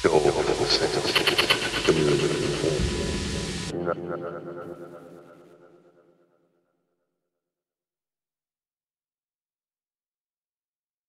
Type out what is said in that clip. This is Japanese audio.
今日もですね、ちょっと、